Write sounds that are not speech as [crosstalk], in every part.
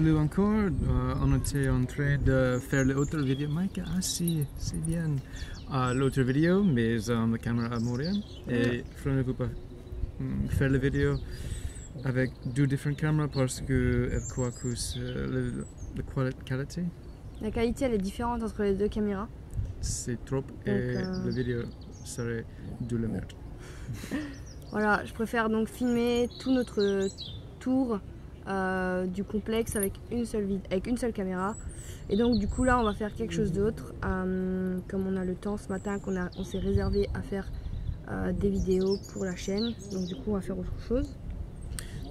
salut encore. Euh, on était en train de faire l'autre vidéo. Mike, ah si, c'est bien. Euh, l'autre vidéo, mais euh, la caméra à Montréal. Et prenez-vous pas hum, faire la vidéo avec deux différentes caméras parce que elle croit que c'est le- la quali- qualité La qualité elle est différente entre les deux caméras. c'est trop et euh, la vidéo serait de la merde. [laughs] Voilà, je préfère donc filmer tout notre tour euh, du complexe avec une seule avec une seule caméra. Et donc du coup là on va faire quelque chose d'autre. Euh, comme on a le temps ce matin qu'on a on s'est réservé à faire euh, des vidéos pour la chaîne. Donc du coup on va faire autre chose.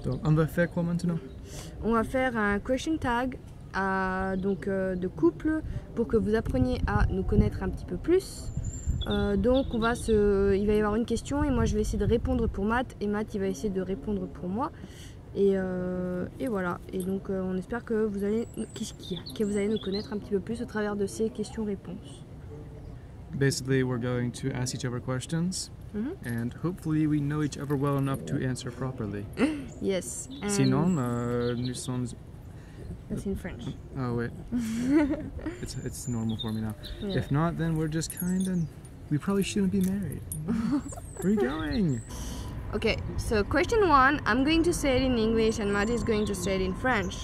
Donc on va faire quoi maintenant? On va faire un question tag à- donc, de couple pour que vous appreniez à nous connaître un petit peu plus. Euh, donc on va se, il va y avoir une question et moi je vais essayer de répondre pour Matt et Matt il va essayer de répondre pour moi. Et, euh, et voilà. Et donc euh, on espère que vous allez, que vous allez nous connaître un petit peu plus au travers de ces questions-réponses. Basically, we're going to ask each other questions, Mhm. and hopefully, we know each other well enough to answer properly. [laughs] Yes. and- Sinon, euh, nous sommes. That's in French. Oh wait, [laughs] it's it's normal for me now. Yeah. If not, then we're just kind of. We probably shouldn't be married. Where are you going? [laughs] Okay, so question one, I'm going to say it in English and Matt is going to say it in French.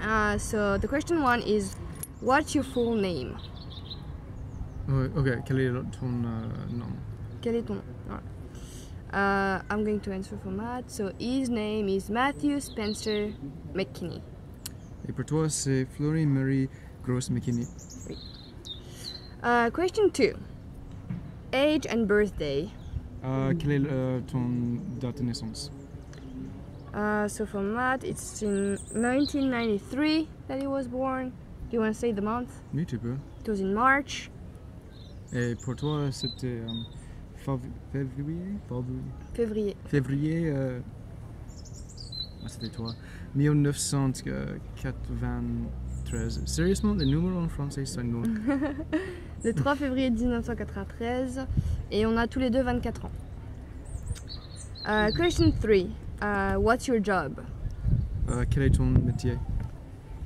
Uh, so the question one is, what's your full name? Oh, ok, quel est ton euh, nom? Quel est ton nom? Uh, I'm going to answer for Matt. So his name is Matthew Spencer McKinney. Et pour toi, c'est Florine Marie Gross McKinney. Uh, question two, age and birthday. Euh, quelle est euh, ton date de naissance? Uh, so for Matt, it's in 1993 that he was born. Do you want to say the month? Oui, tu peux. It was in March. Et pour toi, c'était fav- février? Février? Février. Euh, ah, c'était toi, 1993. Sérieusement, les numéros en français sont non. [laughs] Le 3 février 1993 et on a tous les deux 24 ans. Uh, question 3. Uh, what's your job? Euh, quel est ton métier?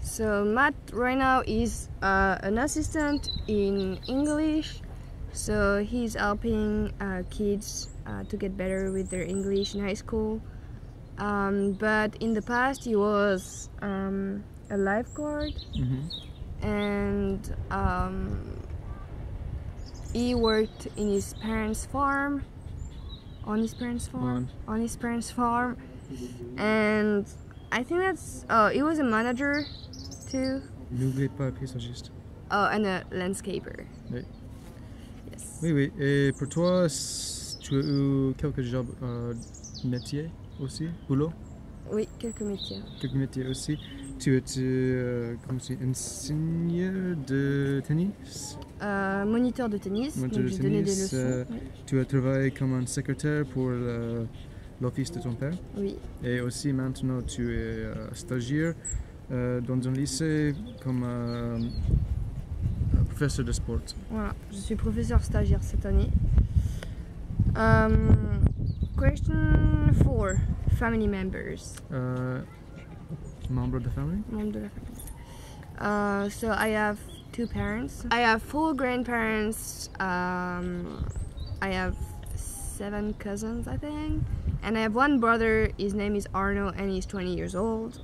So Matt right now is uh, an assistant in English. So he's helping uh, kids uh, to get better with their English in high school. Um, but in the past he was um, a lifeguard Mhm. and um, he worked in his parents' farm, on his parents' farm, on his parents' farm, and I think that's oh, he was a manager too, N'oubliez pas paysagiste. oh, and a landscaper. Oui. Yes. Oui, oui. Et pour toi, tu as eu quelques jobs, euh, métiers aussi? Boulot? Oui, quelques métiers. Quelques métiers aussi. Tu étais, euh, comment tu dis, enseigneur de tennis? Euh, moniteur de tennis, Moniteur donc de j'ai donné des tennis, leçons. euh, Tu as travaillé comme un secrétaire pour le- l'office de ton père? Oui, Et aussi maintenant tu es euh, stagiaire euh, dans un lycée comme euh, euh, professeur de sport. voilà. Je suis professeur stagiaire cette année. Um, question 4. Family members. Euh, membre de famille? Membre de la famille. Uh, so I have two parents. I have four grandparents. Um, I have seven cousins, I think, and I have one brother. His name is Arno, and he's 20 years old.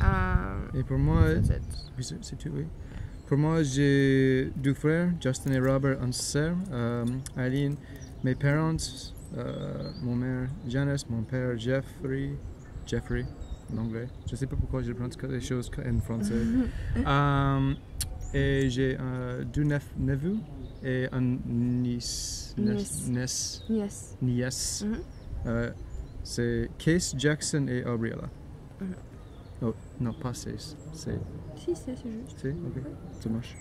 Um, Et pour moi, that's c'est c'est tout, oui. Pour moi, j'ai deux frères, Justin et Robert, une sœur, euh, Eileen, mes parents, euh, mon mère Janice, mon père Jeffrey, Jeffrey en anglais. Je sais pas pourquoi je prononce les choses en français. Euh, [laughs] et j'ai euh, deux nef- neveux et un niece. Yes. nièce. Mhm. Euh, c'est Case, Jackson et Aubriella. Mhm. Oh, non, pas Case. C'est. Si, c'est c'est juste. C'est Ok, ça marche.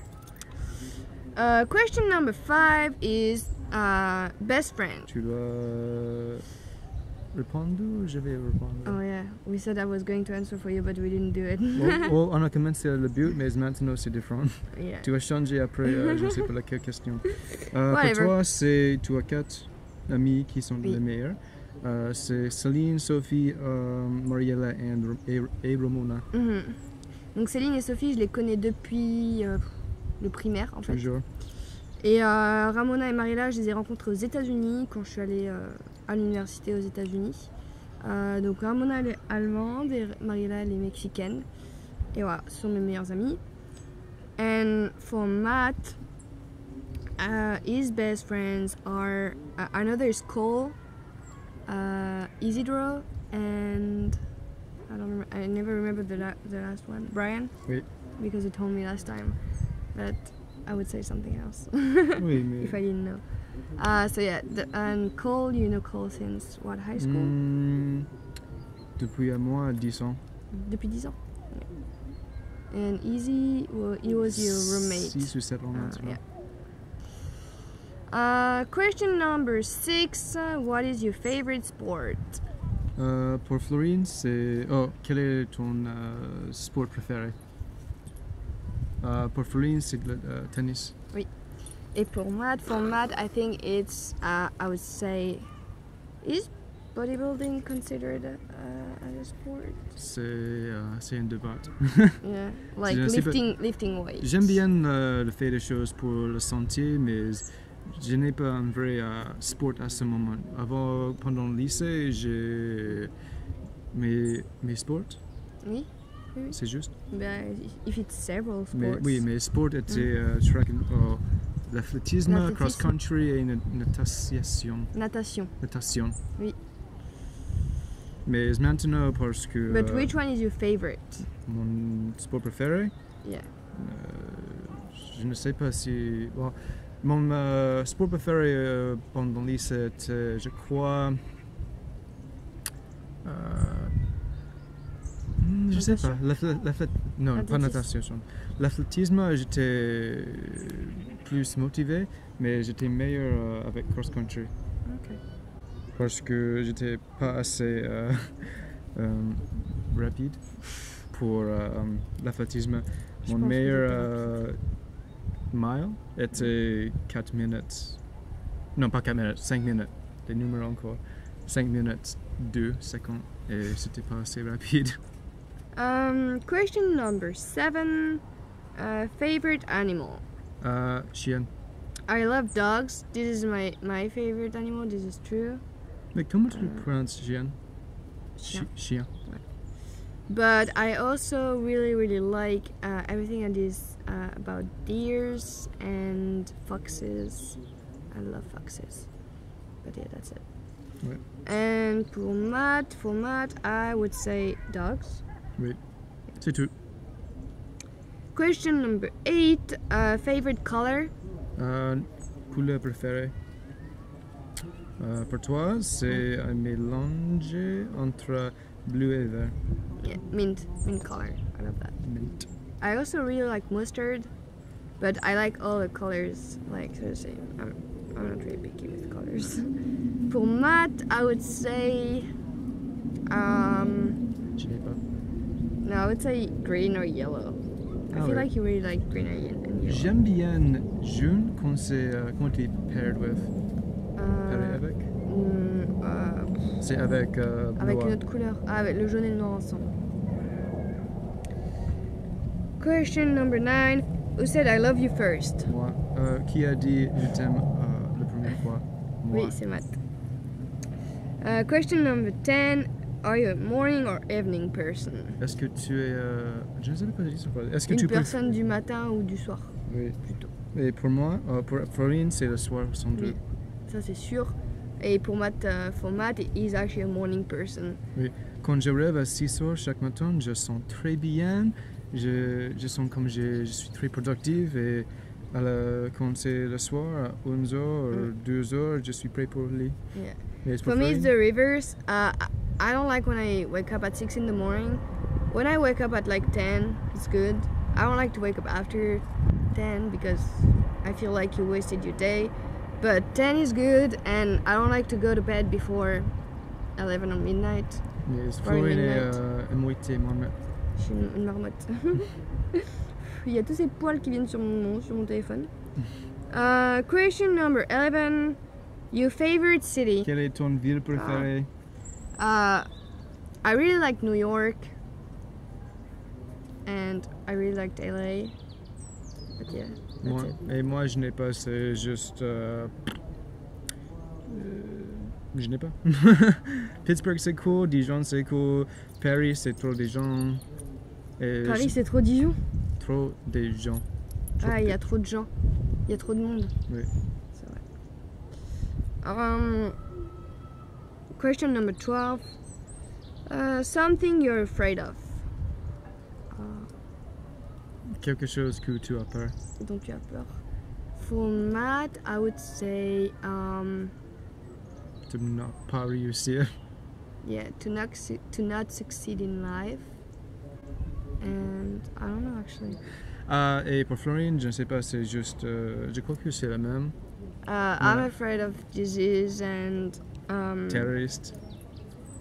Uh, question number five is uh, best friend. Tu dois répondre ou je vais répondre? Oh yeah, we said I was going to answer for you, but we didn't do it. [laughs] On a commencé le but, mais maintenant c'est différent. yeah. Tu vas changer après, euh, je ne sais pas laquelle question. Euh, pour toi, c'est tu as quatre amis qui sont Oui. les meilleurs. Euh, c'est Céline, Sophie, Mariella and, et, et Ramona, Mhm. Donc Céline et Sophie, je les connais depuis le primaire en fait. toujours. Et Ramona et Marilla, je les ai rencontrés aux États-Unis quand je suis allée à l'université aux États-Unis. Euh, donc Ramona elle est allemande et Marilla elle est mexicaine. Et voilà, ce sont mes meilleures amies. And for Matt, uh, his best friends are uh, I know there's Cole, uh, Isidro, and I don't remember. I never remember the la- the last one, Brian? Oui. Because you told me last time that I would say something else [laughs] Oui, mais. if I didn't know. Uh, so yeah, the, and Cole, you know Cole since what high school? Hmm, depuis à moi 10 ans. Depuis 10 ans. And Easy, well, he was your roommate. 6 ou 7 ans Uh, yeah. Uh, question number six. uh, what is your favorite sport? Euh, pour Florine, c'est. Oh, quel est ton euh, sport préféré Euh, Pour Florine, c'est le tennis. Et pour Matt, for Matt, I think it's, uh, I would say, is bodybuilding considered uh, as a sport? C'est un débat. [laughs] Yeah, [laughs] like lifting, lifting weights. J'aime bien euh, le fait des choses pour la santé, mais je n'ai pas un vrai euh, sport à ce moment. Avant, pendant le lycée, j'ai mes, mes sports, Oui, c'est juste. ben, if it's several sports. Mais, oui, mes sports étaient euh, track and- oh, l'athlétisme, cross-country et na- natation. Natation. natation. Oui. Mais maintenant, parce que But euh, which one is your favorite? mon sport préféré, Yeah. Euh, je ne sais pas si. bon, mon euh, sport préféré pendant le lycée était, je crois. hmm, je sais pas. Natation? l'athlé- l'athlé- non, pas natation. L'athlétisme, j'étais plus motivé, mais j'étais meilleur euh, avec cross-country. Ok. Parce que j'étais pas assez euh, [laughs] euh, rapide pour euh, l'athlétisme. Je Mon meilleur euh, mile était 4 minutes. Non, pas 4 minutes, 5 minutes. Des numéros encore. 5 minutes, 2 secondes. Et c'était pas assez rapide. [laughs] Um, question number seven. Uh, favorite animal. Euh, chien. I love dogs. This is my my favorite animal. This is true. Mais comment tu Euh, prononces chien? chien. Chi- Chien. But I also really really like uh, everything that is uh, about deers and foxes. I love foxes. But yeah, that's it. Ouais. And for Matt, for Matt, I would say dogs. C'est tout. Question number eight. Uh, favorite color? Euh, couleur préférée? Euh, pour toi, c'est un mélange entre bleu et vert. Yeah, mint, mint color. I love that. Mint. I also really like mustard, but I like all the colors like so the same. I'm, I'm not really picky with colors. [laughs] For Matt, I would say, um, Je n'ai pas. no, I would say green or yellow. I feel like you really like green. J'aime bien jaune quand c'est euh, quand tu paired with? Paired Euh, avec? mm, euh, C'est avec euh, avec noir. une autre couleur. Ah, avec le jaune et le noir ensemble. Question number nine. Who said I love you first? Moi. Euh, qui a dit je t'aime euh, la première fois? Moi. Oui, c'est Matt. Uh, question number 10. Are you a morning or evening person? Est-ce que tu es. euh, je ne sais pas quoi dire. Est-ce que Une tu personne du matin ou du soir, Oui. plutôt. Et pour moi, euh, pour Florine, c'est le soir sans Oui. doute. Ça, c'est sûr. Et pour Matt, uh, for Matt, he's actually a morning person. Quand je rêve à 6 heures chaque matin, je sens très bien. Je, je sens comme je, je suis très productive et à la- quand c'est le soir, à 11 heures, 2 heures, je suis prêt pour le lit. Yeah. Pour me, it's Florine, the reverse. Uh, I- don't like when I wake up at 6 in the morning. When I wake up at like 10, it's good. I don't like to wake up after 10 because I feel like you wasted your day. But 10 is good, and I don't like to go to bed before 11 or midnight. mais for Florine est midnight. euh, à moitié marmotte. Je suis une, une marmotte. [laughs] Il y a tous ces poils qui viennent sur mon sur mon téléphone. [laughs] Uh, question number 11. Your favorite city? Quelle est ton ville préférée? Uh, I really like New York, and I really liked LA. But yeah, that's Moi, it. et moi, je n'ai pas, c'est juste. euh, euh, je n'ai pas. [laughs] Pittsburgh, c'est cool. Dijon, c'est cool. Paris, c'est trop des gens. Et Paris, je- c'est trop Dijon? trop des gens. Trop Ah, il y de- a trop de gens. Il y a trop de monde. Oui. C'est vrai. Um, question number 12. Uh, something you're afraid of. Uh, Quelque chose que tu as peur. dont tu as peur. For Matt, I would say, um, De ne pas réussir. yeah, to not, to not succeed in life. And I don't know actually. Ah, et pour Florine, je ne sais pas, c'est juste. euh, je crois que c'est la même. Uh, I'm afraid of disease and um, Terroriste.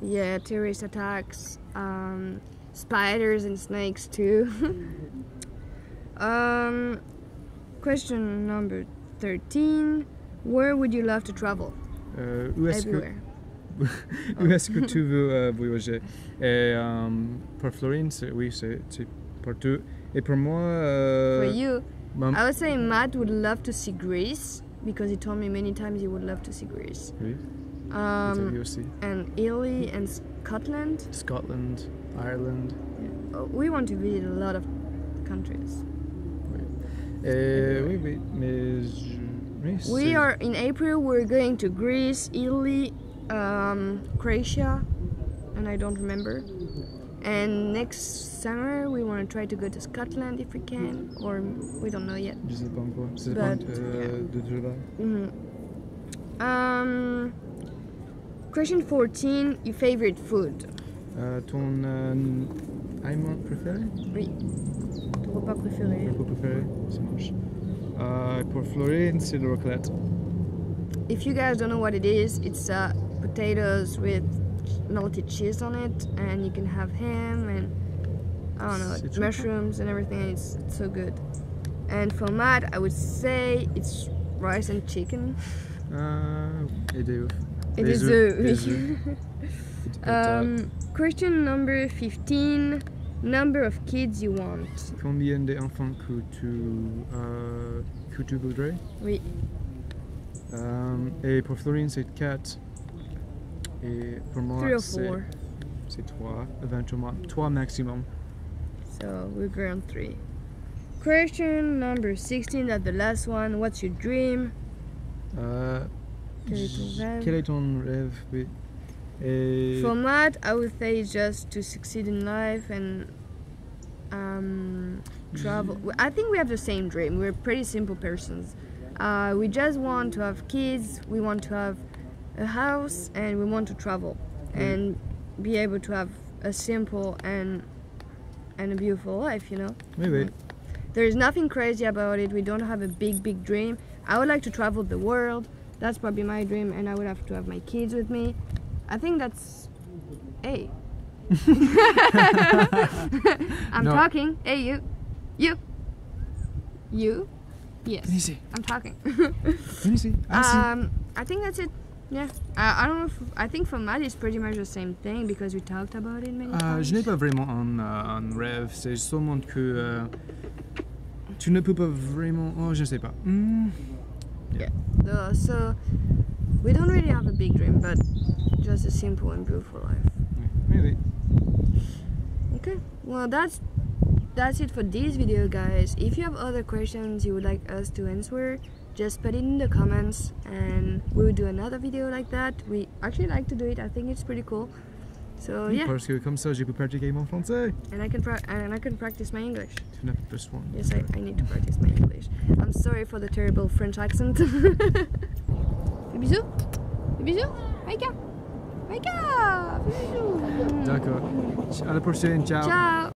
Yeah, terrorist attacks, um, spiders and snakes too. [laughs] um, question number 13. Where would you love to travel? Que, Everywhere. [laughs] où est-ce que tu veux euh, pour Florine, c'est, oui, c'est, c'est partout. Et pour moi. euh, For you, I would say Matt would love to see Greece because he told me many times he would love to see Greece. oui, Um, and Italy and Scotland. Scotland, Ireland. Uh, We want to visit a lot of countries. Et oui, oui, mais je, oui, We are in April. We're going to Greece, Italy, um, Croatia, and I don't remember. And next summer we want to try to go to Scotland if we can, or we don't know yet. Je sais pas encore. Ça But, dépend euh, de. Mhm. Um, question 14. Your favorite food? Euh, ton euh, aliment préféré Oui. Ton repas préféré? Repas préféré Ça marche. Euh, pour Florine, c'est le raclette. If you guys don't know what it is, it's uh, potatoes with melted cheese on it, and you can have ham and I don't know, C'est mushrooms and everything. It's, it's so good. And for Matt, I would say it's rice and chicken. [laughs] Uh, des œufs. Et Des des œufs, œufs, oui. œufs. Et des um, question number 15. Number of kids you want. Combien d'enfants que tu, euh, que tu voudrais Oui. Euh, Et pour Florine, c'est 4. Et pour moi, c'est, c'est 3, éventuellement. 3 maximum. So we agree on three. Question number 16, that's the last one. What's your dream? Euh, Quel est ton j- rêve Quel est ton rêve oui. Et For Matt, I would say just to succeed in life and um, travel. I think we have the same dream. We're pretty simple persons. Uh, we just want to have kids, we want to have a house, and we want to travel and be able to have a simple and and a beautiful life. You know. Oui. There is nothing crazy about it. We don't have a big, big dream. I would like to travel the world. That's probably my dream, and I would have to have my kids with me. I think that's. Hey. [laughs] I'm No. talking. Hey, you. You. You. Yes. Ici. I'm talking. Assis. um, I think that's it. Yeah. I, I don't know if. I think for Matt, it's pretty much the same thing because we talked about it many Euh, times. je n'ai pas vraiment un, un rêve, c'est seulement que euh, tu ne peux pas vraiment. Oh, je ne sais pas. Hmm, So, we don't really have a big dream, but just a simple and beautiful life. Oui. Okay, well that's that's it for this video guys. If you have other questions you would like us to answer, just put it in the comments and we will do another video like that. We actually like to do it. I think it's pretty cool. So Oui, yeah, Parce que comme ça, j'ai pu pratiquer mon français. and I can pra- and I can practice my English. Tu n'as pas besoin. Yes, I. I need to practice my English. I'm sorry for the terrible French accent. Des [laughs] bisous. Des bisous. Maïka. Maïka. Bisous. D'accord. À la prochaine. Ciao. Ciao.